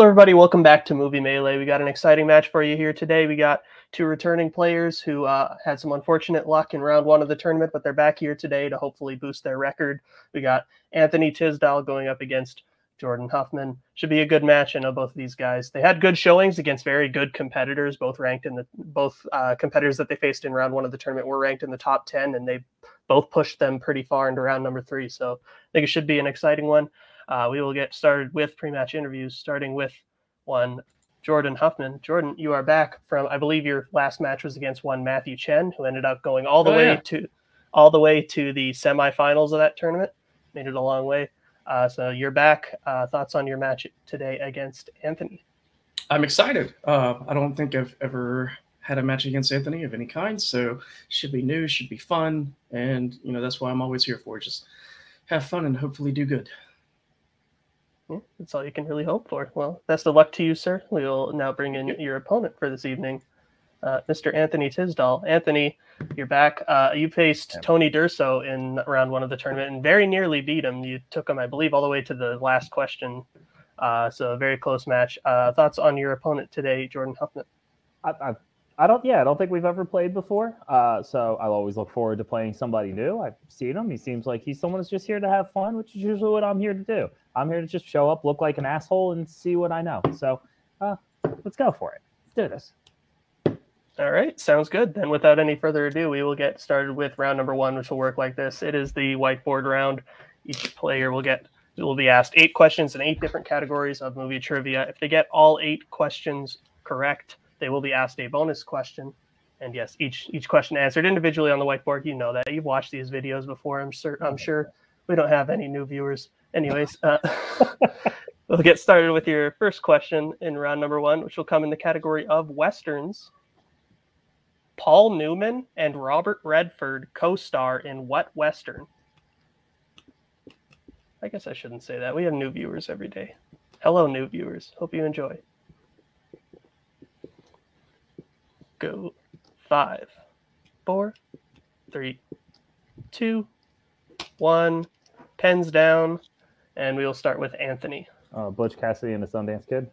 Hello, everybody. Welcome back to Movie Melee. We got an exciting match for you here today. We got two returning players who uh, had some unfortunate luck in round one of the tournament, but they're back here today to hopefully boost their record. We got Anthony Tisdall going up against Jordan Huffman. Should be a good match. I know both of these guys. They had good showings against very good competitors. Both ranked in the both uh, competitors that they faced in round one of the tournament were ranked in the top ten, and they both pushed them pretty far into round number three. So I think it should be an exciting one. Uh, we will get started with pre-match interviews, starting with one Jordan Huffman. Jordan, you are back from I believe your last match was against one Matthew Chen, who ended up going all the Oh, way yeah. to all the way to the semifinals of that tournament. Made it a long way. Uh, so you're back. Uh, thoughts on your match today against Anthony? I'm excited. Uh, I don't think I've ever had a match against Anthony of any kind, so should be new, should be fun, and you know that's why I'm always here for. Just have fun and hopefully do good. Yeah, that's all you can really hope for. Well, best of luck to you, sir. We will now bring in your opponent for this evening, uh, Mr. Anthony Tisdall. Anthony, you're back. Uh, you faced Tony Durso in round one of the tournament and very nearly beat him. You took him, I believe, all the way to the last question. Uh, so a very close match. Uh, thoughts on your opponent today, Jordan Huffman? I, I, I don't. Yeah, I don't think we've ever played before. Uh, so I'll always look forward to playing somebody new. I've seen him. He seems like he's someone who's just here to have fun, which is usually what I'm here to do. I'm here to just show up, look like an asshole, and see what I know. So, uh, let's go for it. Let's do this. All right, sounds good. Then, without any further ado, we will get started with round number one, which will work like this. It is the whiteboard round. Each player will get will be asked eight questions in eight different categories of movie trivia. If they get all eight questions correct, they will be asked a bonus question. And yes, each each question answered individually on the whiteboard. You know that you've watched these videos before. I'm sure. I'm sure we don't have any new viewers. Anyways, uh, we'll get started with your first question in round number one, which will come in the category of westerns. Paul Newman and Robert Redford co-star in what western? I guess I shouldn't say that. We have new viewers every day. Hello, new viewers. Hope you enjoy. Go. Five, four, three, two, one. Pens down, and we will start with Anthony Uh, Butch Cassidy and the Sundance Kid.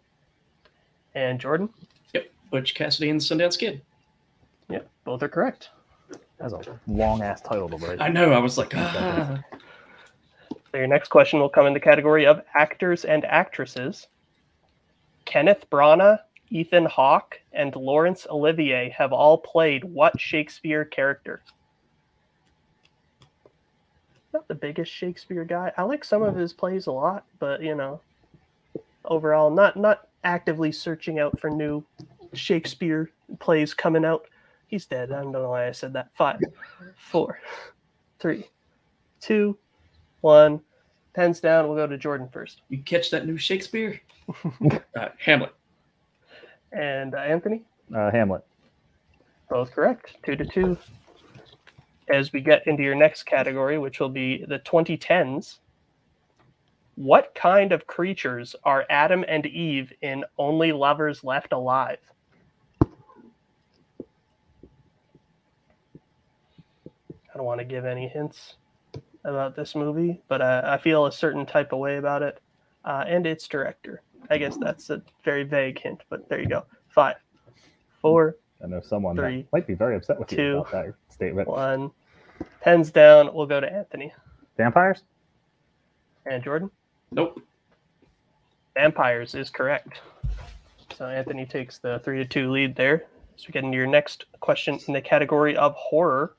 and Jordan. Yep, Butch Cassidy and the Sundance Kid. Yeah, both are correct. That's a long ass title to break. I know. I was like, ah. So your next question will come in the category of actors and actresses. Kenneth Branagh, Ethan Hawke, and Laurence Olivier have all played what Shakespeare character? Not the biggest Shakespeare guy. I like some of his plays a lot, but you know, overall, not not actively searching out for new Shakespeare plays coming out. He's dead. I don't know why I said that. Five, four, three, two, one. Pens down. We'll go to Jordan first. you catch that new Shakespeare? uh, Hamlet. And uh, Anthony, Uh, Hamlet. both correct. Two to two. As we get into your next category, which will be the 2010s, what kind of creatures are Adam and Eve in Only Lovers Left Alive? I don't want to give any hints about this movie, but uh, I feel a certain type of way about it uh, and its director. I guess that's a very vague hint, but there you go. Five, four, I know someone Three, that might be very upset with two, you about that statement. one. Pens down. We'll go to Anthony Vampires. and Jordan. Nope. Vampires is correct. So Anthony takes the three to two lead there. So we get into your next question in the category of horror.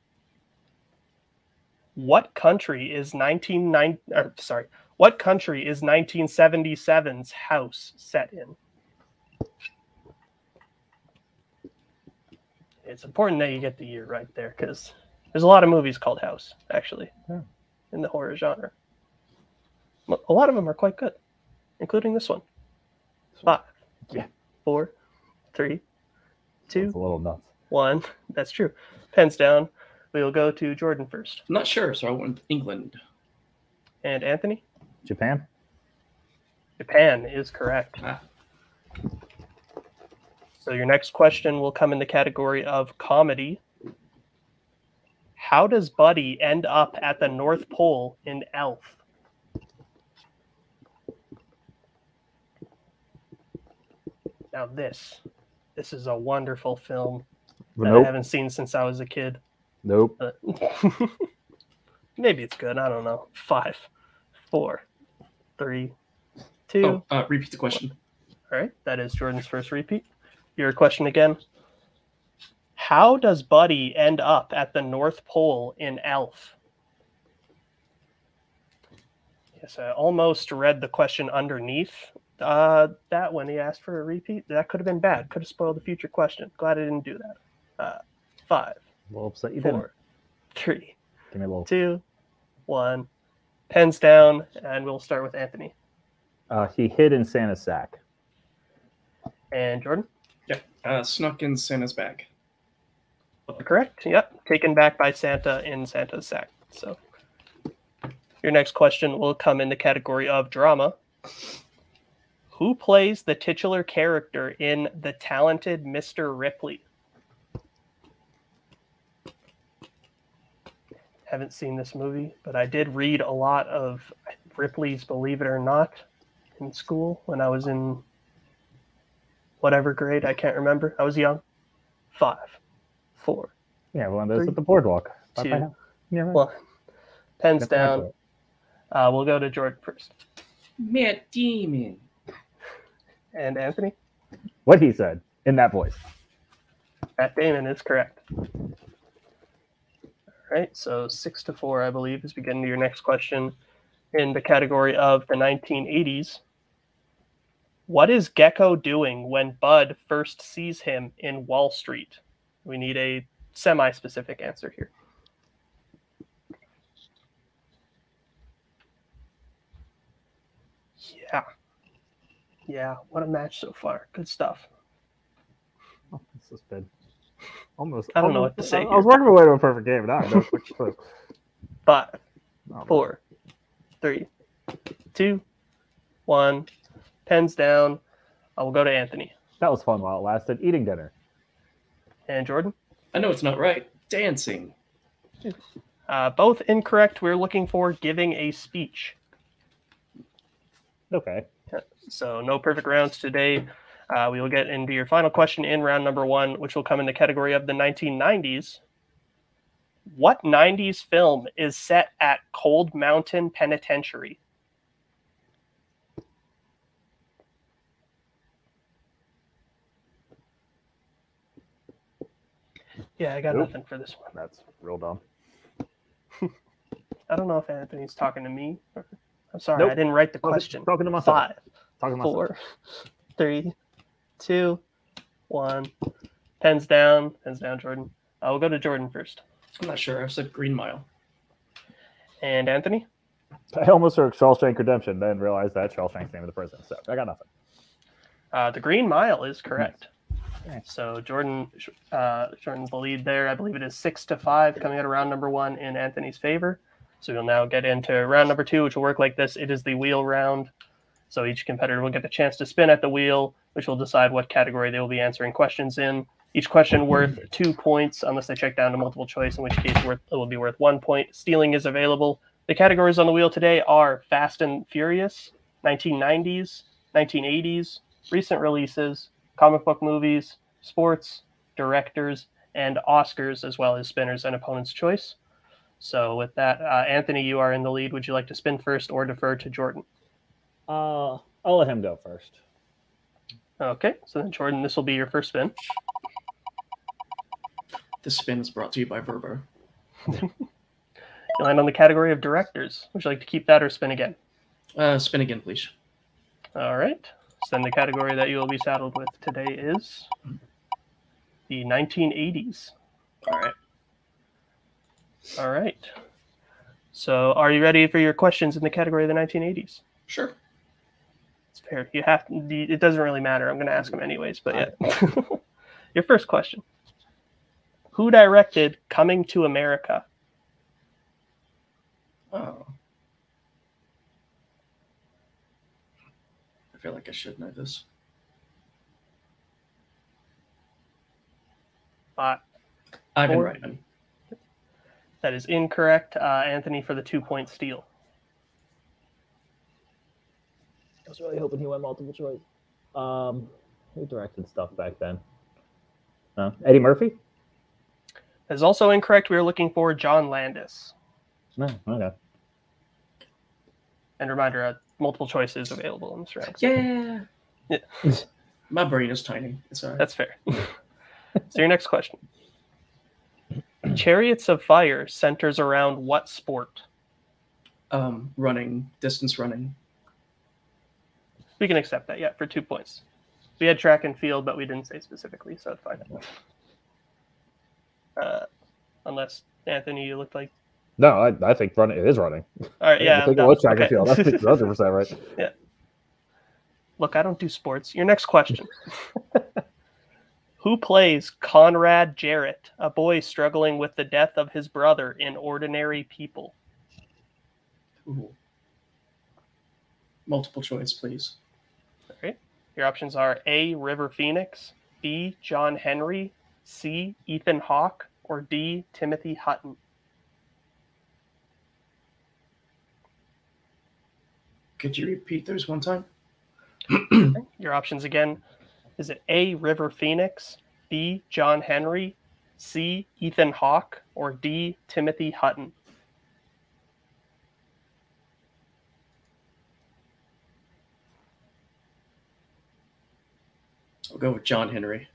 What country is 199 or uh, sorry, what country is 1977's House set in? It's important that you get the year right there because there's a lot of movies called House actually Yeah. in the horror genre. A lot of them are quite good, including this one. Five, Yeah. four, three, two, It's a little nuts. one. That's true. Pens down. We will go to Jordan first. I'm not sure, so I went with England. And Anthony? Japan. Japan is correct. Ah. So your next question will come in the category of comedy. How does Buddy end up at the North Pole in Elf? Now this, this is a wonderful film that I haven't seen since I was a kid. Nope. Maybe it's good. I don't know. Five, four, three, two. Oh, uh, repeat the question. All right, that is Jordan's first repeat. Your question again. How does Buddy end up at the North Pole in Elf? Yes, I almost read the question underneath uh, that when he asked for a repeat. That could have been bad. Could have spoiled the future question. Glad I didn't do that. Uh, five, A little upset you didn't. four, three, Give me a little. two, one. Pens down, and we'll start with Anthony Uh, he hid in Santa's sack. and Jordan. Yeah, uh, snuck in Santa's bag. Correct. Yep. Taken back by Santa in Santa's sack. So your next question will come in the category of drama. Who plays the titular character in The Talented Mr. Ripley? Haven't seen this movie, but I did read a lot of Ripley's Believe It or Not in school when I was in whatever grade. I can't remember. I was young. Five, four, Yeah, one of those Three, at the boardwalk. Two. Yeah, right. one. Pens Get down. Uh, we'll go to Jordan first. Matt Damon. And Anthony? What he said in that voice. Matt Damon is correct. Right, so six to four, I believe, as we get into your next question in the category of the 1980s. What is Gekko doing when Bud first sees him in Wall Street? We need a semi specific answer here. Yeah. Yeah, what a match so far. Good stuff. Oh, this has been almost. I don't know what to say I, I was working my way to a perfect game. Now I know which clue. Five, Oh, four, three, two, one. Pens down. I will go to Anthony That was fun while it lasted. Eating dinner. and Jordan. I know it's not right. Dancing. Uh, both incorrect. We're looking for giving a speech. Okay. So no perfect rounds today. Uh, we will get into your final question in round number one, which will come in the category of the 1990s. What 90s film is set at Cold Mountain Penitentiary? Yeah, I got Nope. nothing for this one. That's real dumb. I don't know if Anthony's talking to me. Or, I'm sorry, Nope. I didn't write the question. Talking to myself. Five, Talking to myself. four, three, two, one. Pens down. Pens down, Jordan. I will go to Jordan first. I'm not sure. I said Green Mile. And Anthony? I almost heard Shawshank Redemption, then realized that Shawshank's name of the prison. So I got nothing. Uh, the Green Mile is correct. Nice. So Jordan, uh, Jordan's the lead there. I believe it is six to five, coming out of round number one in Anthony's favor. So we'll now get into round number two, which will work like this. It is the wheel round. So each competitor will get the chance to spin at the wheel, which will decide what category they will be answering questions in. Each question worth two points, unless they check down to multiple choice, in which case worth, it will be worth one point. Stealing is available. The categories on the wheel today are Fast and Furious, 1990s, 1980s, recent releases, comic book movies, sports, directors, and Oscars, as well as spinners and opponent's choice. So, with that, uh, Anthony, you are in the lead. Would you like to spin first or defer to Jordan? Uh, I'll let him go first. Okay, so then, Jordan, this will be your first spin. This spin is brought to you by Verbo. You land on the category of directors. Would you like to keep that or spin again? Uh, spin again, please. All right. So then the category that you will be saddled with today is the 1980s. All right. All right. So are you ready for your questions in the category of the 1980s? Sure. It's fair. You have it doesn't really matter. I'm going to ask them anyways, but yeah. your first question. Who directed Coming to America? Oh. I feel like I should know this. Uh, Ivan Four. Reitman. that is incorrect. Uh, Anthony for the two point steal. I was really hoping he went multiple choice. Um, Who directed stuff back then? No, Eddie Murphy. That is also incorrect. We were looking for John Landis. No, okay. And reminder, uh, multiple choices available in this round. Yeah. Yeah. My brain is tiny. It's all right. That's fair. so your next question. Chariots of Fire centers around what sport? um, running, distance running. We can accept that, yeah, for two points. We had track and field, but we didn't say specifically, so it's fine. Uh, unless Anthony, you looked like. No, I, I think running it is running. All right, yeah. I think it was done. track and Okay. field. That's 100 percent right. Look, I don't do sports. Your next question. Who plays Conrad Jarrett, a boy struggling with the death of his brother in Ordinary People? Ooh. Multiple choice, please. Your options are A. River Phoenix, B. John Henry, C. Ethan Hawke, or D. Timothy Hutton. Could you repeat those one time? Your options again is it A. River Phoenix, B. John Henry, C. Ethan Hawke, or D. Timothy Hutton? I'll go with John Henry.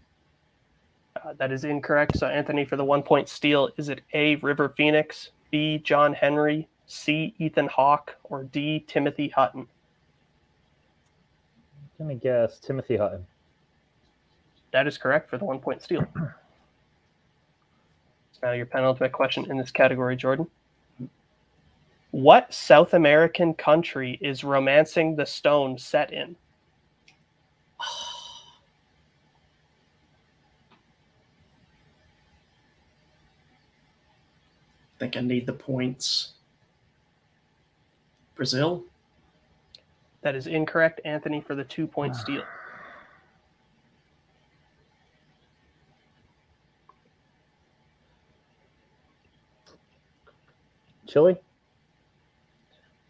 Uh, that is incorrect. So, Anthony, for the one point steal, is it A. River Phoenix, B. John Henry, C. Ethan Hawke, or D. Timothy Hutton? I'm gonna guess Timothy Hutton. That is correct for the one point steal. Now, your penultimate question in this category, Jordan. What South American country is Romancing the Stone set in? Think I need the points. Brazil? That is incorrect, Anthony, for the two point steal. Chile.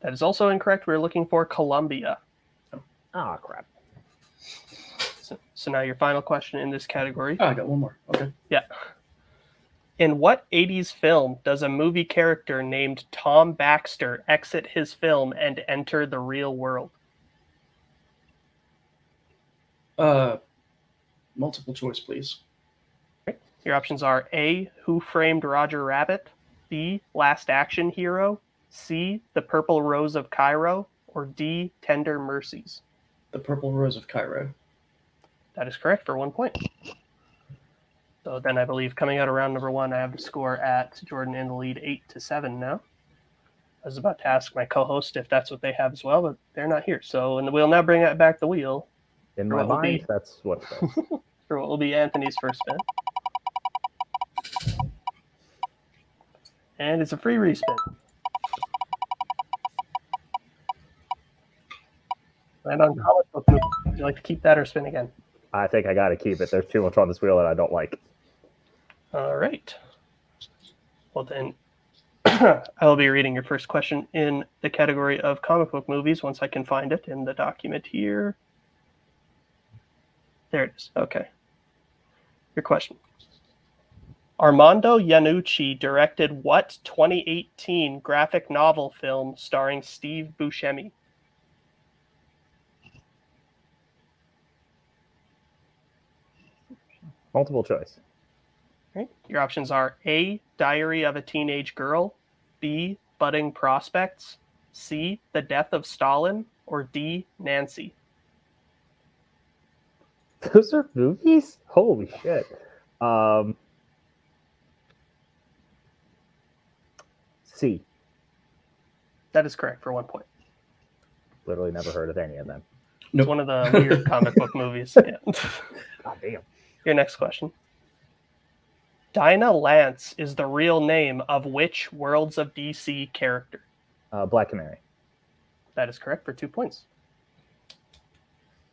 That is also incorrect. We're looking for Colombia. Ah, crap. So, so now your final question in this category. Oh, I got one more. Okay. In what 80s film does a movie character named Tom Baxter exit his film and enter the real world? Uh, multiple choice, please. Your options are A. Who Framed Roger Rabbit? B. Last Action Hero? C. The Purple Rose of Cairo? Or D. Tender Mercies? The Purple Rose of Cairo. That is correct for one point. So then I believe coming out of round number one, I have the score at Jordan in the lead eight to seven now. I was about to ask my co-host if that's what they have as well, but they're not here. So and we'll now bring it back the wheel In my mind, be- that's what for what will be Anthony's first spin. And it's a free respin. And on comic book movie, would you like to keep that or spin again? I think I got to keep it. There's too much on this wheel that I don't like. All right. Well, then I will be reading your first question in the category of comic book movies once I can find it in the document here. There it is. Okay. Your question. Armando Iannucci directed what 2018 graphic novel film starring Steve Buscemi? Multiple choice. Right. Your options are A. Diary of a Teenage Girl, B. Budding Prospects, C. The Death of Stalin, or D. Nancy. Those are movies? Holy shit. Um, C. That is correct for one point. Literally never heard of any of them. It's one of the weird comic book movies. Yeah. God damn. Your next question. Dinah Lance is the real name of which Worlds of DC character? Uh, Black Canary. That is correct for two points.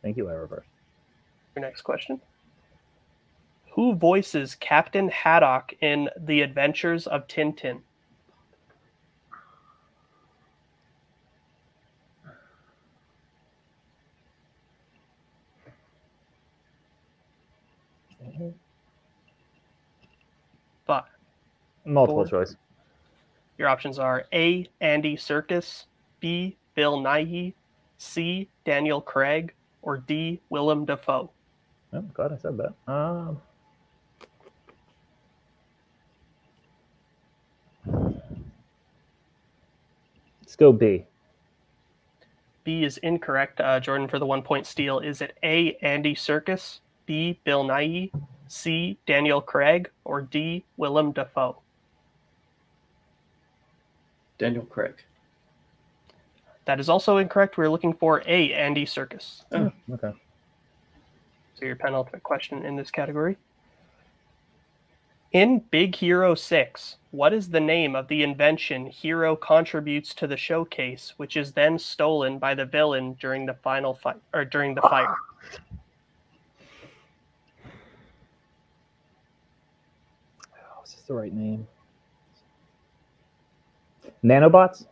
Thank you, I reverse. Your next question. Who voices Captain Haddock in The Adventures of Tintin? Five. Multiple Four. choice. Your options are A. Andy Serkis, B. Bill Nighy, C. Daniel Craig, or D. Willem Dafoe. Oh, glad I said that. Um, let's go B. B is incorrect. Uh, Jordan for the one point steal. Is it A. Andy Serkis, B. Bill Nighy, C. Daniel Craig, or D. Willem Dafoe? Daniel Craig. That is also incorrect. We're looking for A. Andy Serkis. Oh. Hmm. Okay. So your penultimate question in this category. In Big Hero 6, what is the name of the invention Hero contributes to the showcase, which is then stolen by the villain during the final fight or during the fire? Oh, ah. is this the right name? Nanobots?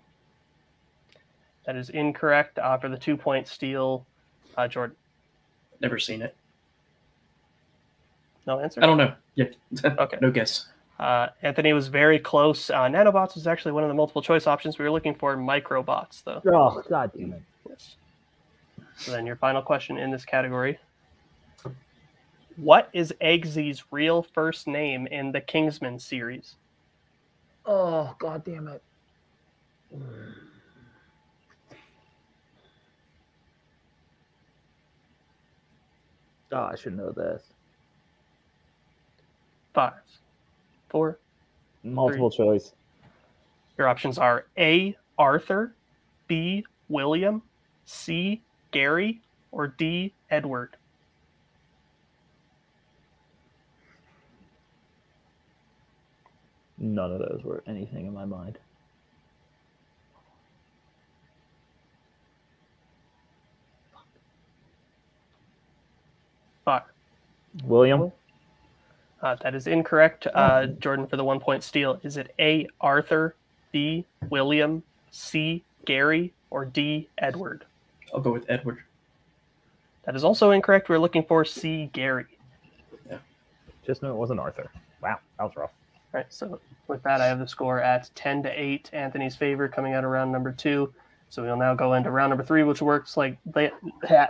That is incorrect. Uh, for the two point steal, uh, Jordan. Never seen it. No answer. I don't know. Yeah. Okay. no guess. Uh, Anthony was very close. Uh, nanobots was actually one of the multiple choice options. We were looking for microbots, though. Oh, god damn it. Yes. So then your final question in this category. What is Eggsy's real first name in the Kingsman series? Oh, god damn it. Oh, I should know this. Five, four. Multiple choice. Your options are A. Arthur, B. William, C. Gary, or D. Edward. None of those were anything in my mind. Five. William? Uh, that is incorrect. Uh, Jordan for the one point steal. Is it A. Arthur, B. William, C. Gary, or D. Edward? I'll go with Edward. That is also incorrect. We're looking for C. Gary. Yeah. Just know it wasn't Arthur. Wow, that was rough. All right, so with that, I have the score at 10 to 8, Anthony's favor coming out of round number two. So we'll now go into round number three, which works like blah,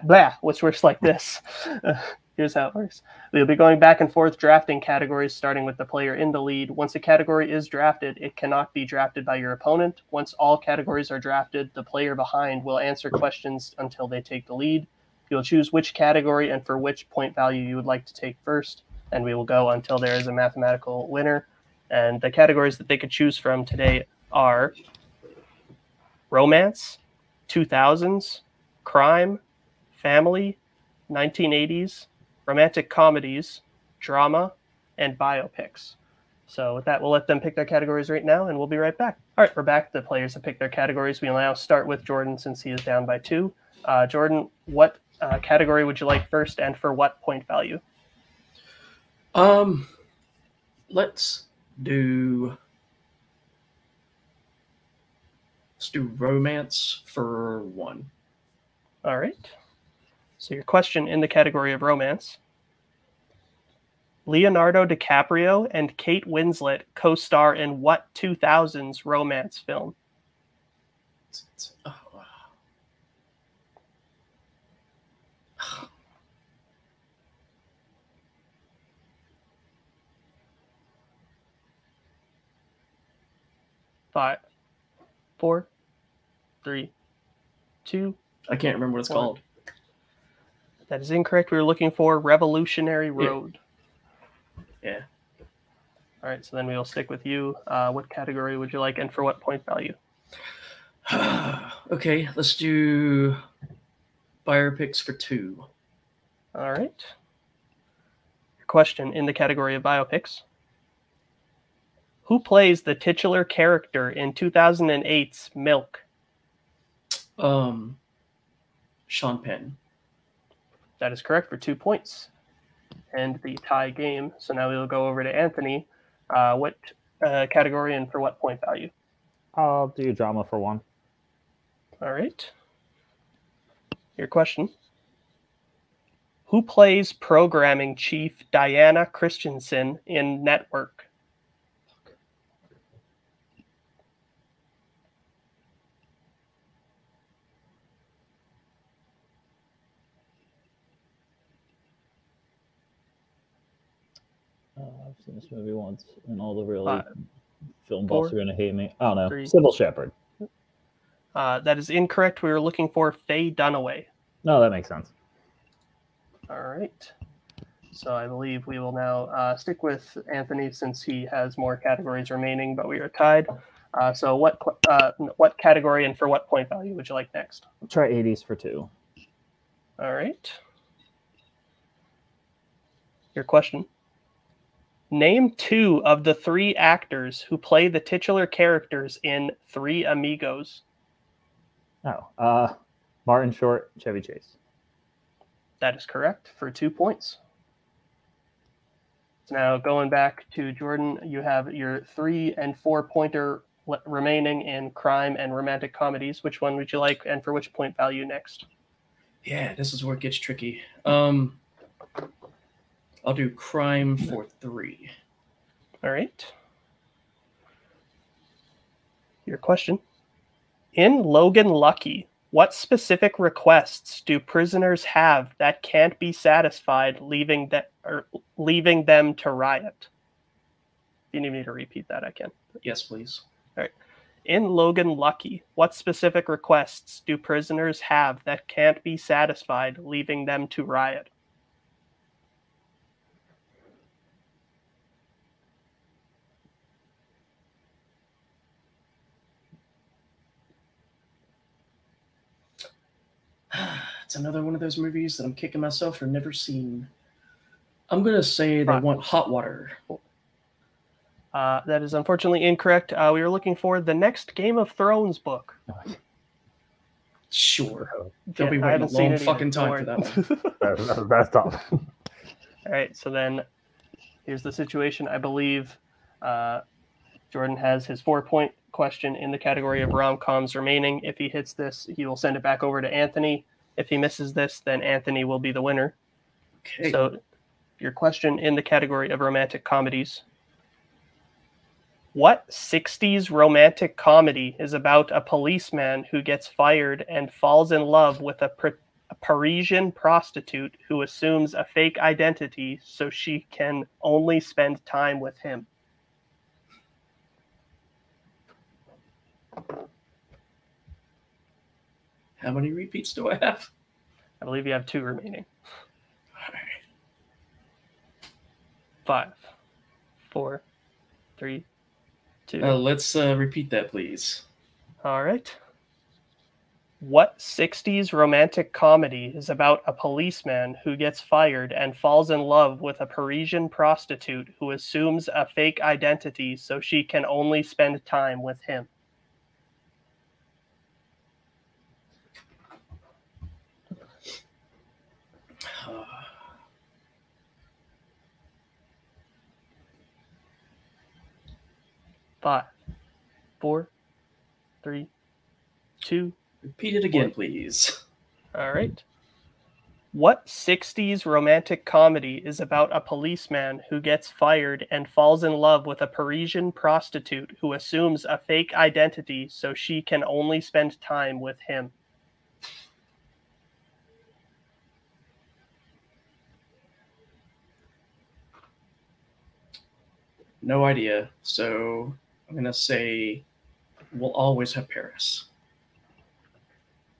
blah which works like this. Here's how it works. We'll be going back and forth drafting categories, starting with the player in the lead. Once a category is drafted, it cannot be drafted by your opponent. Once all categories are drafted, the player behind will answer questions until they take the lead. You'll choose which category and for which point value you would like to take first, and we will go until there is a mathematical winner. And the categories that they could choose from today are romance, 2000s, crime, family, 1980s, romantic comedies, drama, and biopics. So with that, we'll let them pick their categories right now, and we'll be right back. All right, we're back. The players have picked their categories. We'll now start with Jordan since he is down by two. Uh, Jordan, what uh, category would you like first, and for what point value? Um, let's do let's do romance for one. All right. So your question in the category of romance. Leonardo DiCaprio and Kate Winslet co-star in what 2000s romance film? Oh, wow. Five, four, three, two. I can't remember what it's One. called. That is incorrect. We were looking for Revolutionary Road. Yeah. All right. So then we will stick with you. Uh, what category would you like, and for what point value? okay, let's do biopics for two. All right. Question in the category of biopics. Who plays the titular character in 2008's Milk? Um, Sean Penn. That is correct for two points. And the tie game. So now we'll go over to Anthony. Uh, what uh, category and for what point value? I'll do drama for one. All right. Your question. Who plays programming chief Diana Christensen in Network? Uh, I've seen this movie once, and all the really Five, film four, buffs are gonna hate me. I don't know. three. Cybill Shepherd. Uh, that is incorrect. We were looking for Faye Dunaway. No, that makes sense. All right. So I believe we will now uh, stick with Anthony since he has more categories remaining, but we are tied. Uh, so what uh, what category and for what point value would you like next? I'll try 80s for two. All right. Your question. Name two of the three actors who play the titular characters in Three Amigos. Oh, uh, Martin Short, Chevy Chase. That is correct for two points. So now going back to Jordan, you have your three and four pointer remaining in crime and romantic comedies. Which one would you like, and for which point value next? Yeah, this is where it gets tricky. Um, I'll do crime for three. All right. Your question. In Logan Lucky, what specific requests do prisoners have that can't be satisfied, leaving that or leaving them to riot? If you need me to repeat that, I can. Yes, please. All right. In Logan Lucky, what specific requests do prisoners have that can't be satisfied, leaving them to riot? It's another one of those movies that I'm kicking myself for never seen. I'm gonna say they Right. want hot water. Uh, that is unfortunately incorrect. Uh, we were looking for the next Game of Thrones book. Sure. They'll Yeah, be waiting a long fucking don't time for that worry. one. That's, that's tough. All right, so then here's the situation. I believe uh, Jordan has his four point question in the category of rom coms remaining. If he hits this, he will send it back over to Anthony. If he misses this, then Anthony will be the winner. Okay. So, your question in the category of romantic comedies What 60s romantic comedy is about a policeman who gets fired and falls in love with a, pr- a Parisian prostitute who assumes a fake identity so she can only spend time with him? How many repeats do I have? I believe you have two remaining. All right. Five, four, three, two. Uh, let's uh, repeat that, please. All right. What 60s romantic comedy is about a policeman who gets fired and falls in love with a Parisian prostitute who assumes a fake identity so she can only spend time with him? Uh, Five, four, three, two. repeat it again, What? please. All right. What 60s romantic comedy is about a policeman who gets fired and falls in love with a Parisian prostitute who assumes a fake identity so she can only spend time with him? No idea. So I'm gonna say we'll always have Paris.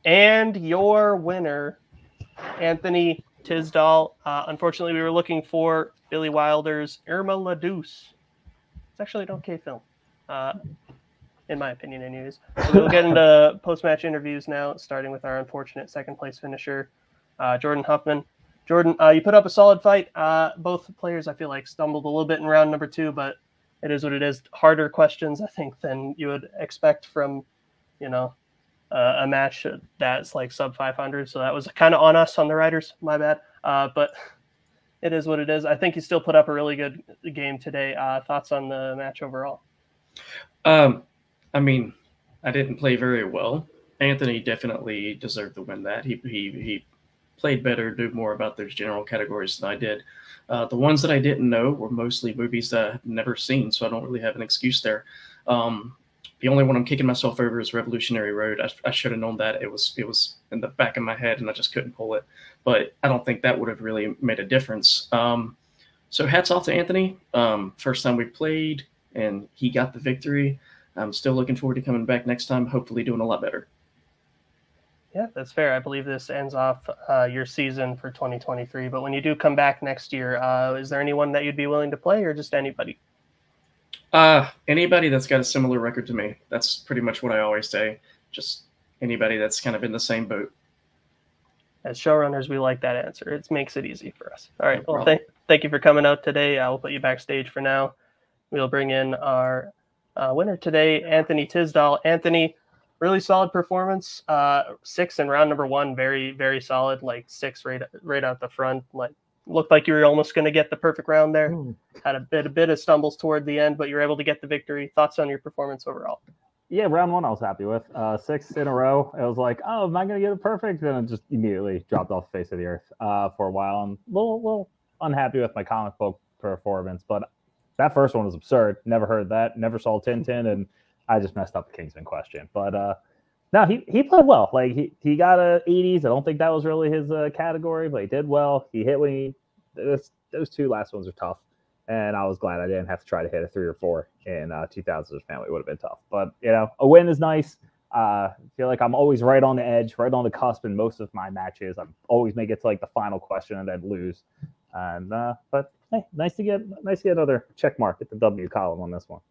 And your winner, Anthony Tisdall. Uh, unfortunately, we were looking for Billy Wilder's Irma La Douce. It's actually an okay film, uh, in my opinion, anyways. So we'll get into post match interviews now, starting with our unfortunate second place finisher, uh, Jordan Huffman. Jordan, uh, you put up a solid fight. Uh, both players, I feel like, stumbled a little bit in round number two, but it is what it is. Harder questions, I think, than you would expect from, you know, uh, a match that's like sub 500. So that was kind of on us on the riders. My bad. Uh, but it is what it is. I think he still put up a really good game today. Uh, thoughts on the match overall? Um, I mean, I didn't play very well. Anthony definitely deserved to win that. He he he played better, knew more about those general categories than I did. Uh, the ones that I didn't know were mostly movies that I've never seen, so I don't really have an excuse there. Um, the only one I'm kicking myself over is Revolutionary Road. I, I should have known that it was it was in the back of my head, and I just couldn't pull it. But I don't think that would have really made a difference. Um, so hats off to Anthony. Um, first time we played, and he got the victory. I'm still looking forward to coming back next time. Hopefully, doing a lot better. Yeah, that's fair. I believe this ends off uh, your season for 2023. But when you do come back next year, uh, is there anyone that you'd be willing to play, or just anybody? Uh, anybody that's got a similar record to me. That's pretty much what I always say. Just anybody that's kind of in the same boat. As showrunners, we like that answer. It makes it easy for us. All right. No well, thank, thank you for coming out today. I will put you backstage for now. We'll bring in our uh, winner today, Anthony Tisdall. Anthony, really solid performance. Uh, six in round number one, very very solid. Like six right right out the front. Like looked like you were almost going to get the perfect round there. Mm. Had a bit a bit of stumbles toward the end, but you were able to get the victory. Thoughts on your performance overall? Yeah, round one I was happy with. Uh, six in a row. I was like, oh, am I going to get it perfect? Then it just immediately dropped off the face of the earth uh, for a while. I'm a little, little unhappy with my comic book performance, but that first one was absurd. Never heard that. Never saw Tintin, and I just messed up the Kingsman question. But uh, no, he he played well. Like he he got a 80s. I don't think that was really his uh, category, but he did well. He hit when he those, those two last ones are tough, and I was glad I didn't have to try to hit a three or four in uh, 2000 family. Would have been tough, but you know, a win is nice. Uh, I feel like I'm always right on the edge, right on the cusp in most of my matches. I always make it to like the final question and then lose. And uh, but hey, nice to get nice to get another check mark at the W column on this one.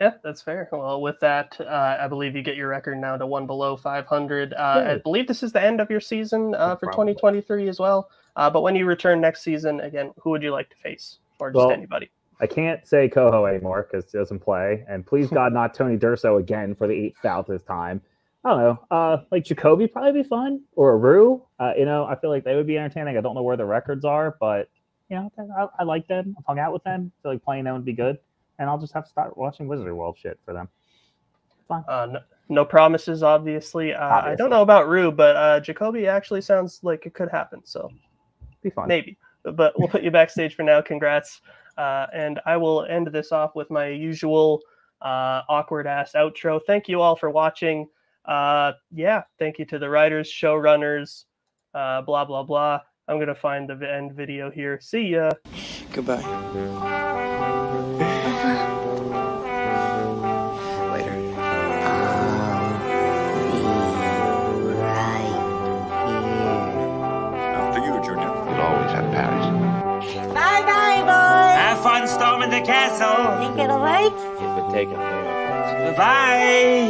Yeah, that's fair. Well, with that, uh, I believe you get your record now to one below 500. Uh, I believe this is the end of your season uh, for 2023 as well. Uh, but when you return next season, again, who would you like to face, or just well, anybody? I can't say Koho anymore because he doesn't play, and please God, not Tony Durso again for the eighth this time. I don't know. Uh, like Jacoby probably be fun, or Aru. Uh, you know, I feel like they would be entertaining. I don't know where the records are, but you know, I, I like them. I've hung out with them. I feel like playing them would be good, and I'll just have to start watching Wizard World shit for them. Fine. Uh, no, no, promises, obviously. Uh, obviously. I don't know about Rue, but uh, Jacoby actually sounds like it could happen. So be fun. Maybe, but we'll put you backstage for now. Congrats. Uh, and I will end this off with my usual uh, awkward ass outro. Thank you all for watching uh, yeah, thank you to the writers, showrunners, uh, blah, blah, blah. I'm going to find the end video here. See ya. Goodbye. Fun storming the castle. Think it'll work? If it taken Goodbye.